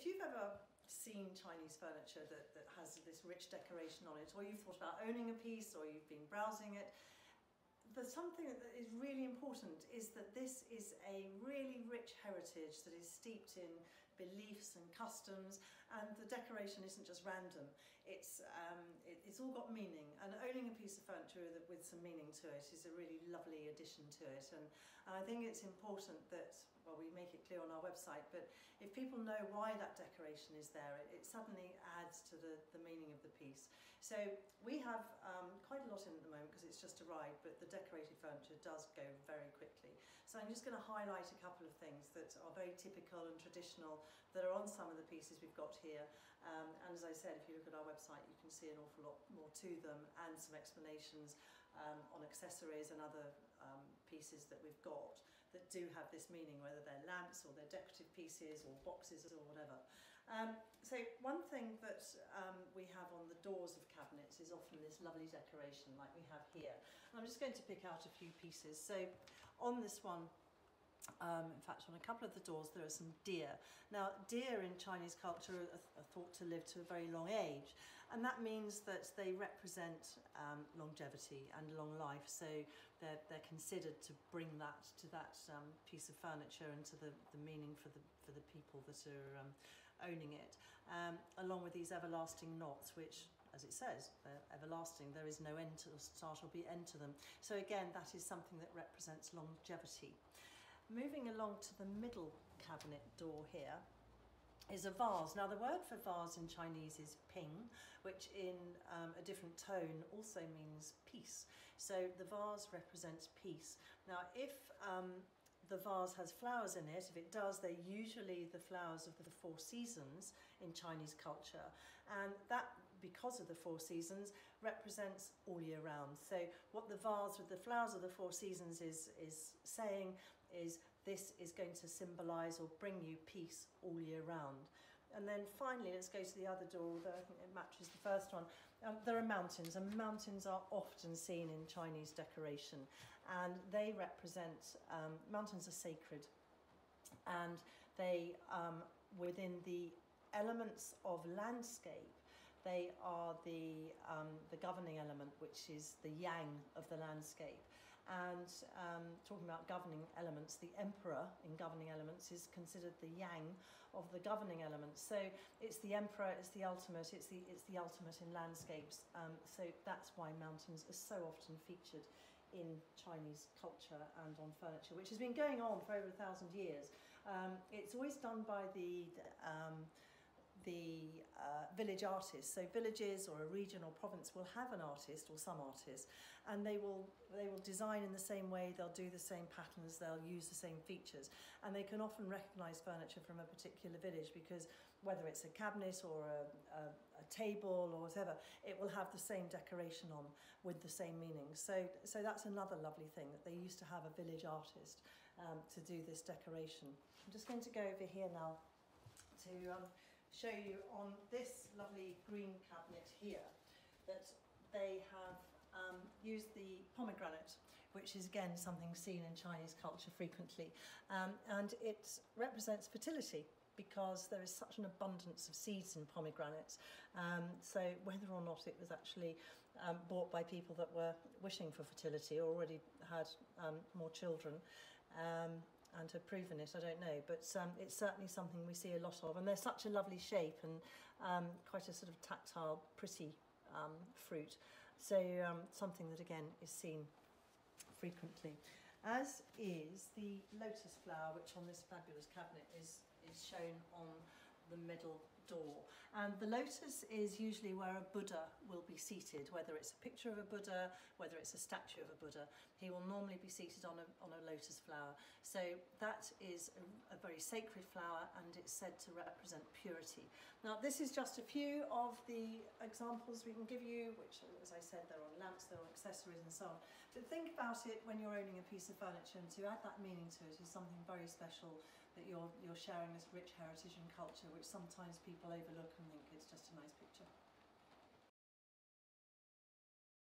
if you've ever seen Chinese furniture that, that has this rich decoration on it, or you've thought about owning a piece, or you've been browsing it, the something that is really important is that this is a really rich heritage that is steeped in beliefs and customs and the decoration isn't just random. It's um, it, it's all got meaning and owning a piece of furniture with, with some meaning to it is a really lovely addition to it and, and I think it's important that on our website but if people know why that decoration is there it, it suddenly adds to the, the meaning of the piece. So we have um, quite a lot in at the moment because it's just arrived but the decorated furniture does go very quickly. So I'm just going to highlight a couple of things that are very typical and traditional that are on some of the pieces we've got here. Um, and as I said, if you look at our website, you can see an awful lot more to them and some explanations um, on accessories and other um, pieces that we've got that do have this meaning, whether they're lamps or they're decorative pieces or boxes or whatever. Um, so one thing that um, we have on the doors of cabinets is often this lovely decoration like we have here. And I'm just going to pick out a few pieces. So on this one, Um, in fact, on a couple of the doors there are some deer. Now, deer in Chinese culture are, are thought to live to a very long age, and that means that they represent um, longevity and long life. So they're, they're considered to bring that to that um, piece of furniture and to the, the meaning for the for the people that are um, owning it, um, along with these everlasting knots, which as it says, they're everlasting. There is no end to start or be end to them. So again, that is something that represents longevity. Moving along to the middle cabinet door here is a vase. Now the word for vase in Chinese is ping, which in um, a different tone also means peace. So the vase represents peace. Now if um, the vase has flowers in it, if it does, they're usually the flowers of the four seasons in Chinese culture. And that, because of the four seasons, represents all year round. So what the vase with the flowers of the four seasons is, is saying is this is going to symbolize or bring you peace all year round. And then finally, let's go to the other door, although I think it matches the first one. Um, there are mountains, and mountains are often seen in Chinese decoration, and they represent, um, mountains are sacred, and they, um, within the elements of landscape, they are the, um, the governing element, which is the yang of the landscape. And um, talking about governing elements, the emperor in governing elements is considered the yang of the governing elements. So it's the emperor, it's the ultimate, it's the, it's the ultimate in landscapes. Um, so that's why mountains are so often featured in Chinese culture and on furniture, which has been going on for over a thousand years. Um, it's always done by the um, the uh, village artists. So villages or a region or province will have an artist or some artist and they will they will design in the same way, they'll do the same patterns, they'll use the same features and they can often recognize furniture from a particular village because whether it's a cabinet or a, a, a table or whatever, it will have the same decoration on with the same meaning. So, so that's another lovely thing that they used to have a village artist um, to do this decoration. I'm just going to go over here now to um, show you on this lovely green cabinet here that they have um, used the pomegranate, which is again something seen in Chinese culture frequently, um, and it represents fertility because there is such an abundance of seeds in pomegranates. Um, so whether or not it was actually um, bought by people that were wishing for fertility or already had um, more children, um, and have proven it, I don't know, but um, it's certainly something we see a lot of. And they're such a lovely shape and um, quite a sort of tactile, pretty um, fruit. So um, something that again is seen frequently. As is the lotus flower, which on this fabulous cabinet is, is shown on the middle door. And the lotus is usually where a Buddha will be seated, whether it's a picture of a Buddha, whether it's a statue of a Buddha. He will normally be seated on a, on a lotus flower. So that is a, a very sacred flower and it's said to represent purity. Now this is just a few of the examples we can give you, which as I said, they're on lamps, they're on accessories and so on. But think about it when you're owning a piece of furniture and to add that meaning to it is something very special that you're, you're sharing this rich heritage and culture, which sometimes people overlook and think it's just a nice picture.